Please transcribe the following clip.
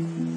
Mm-hmm.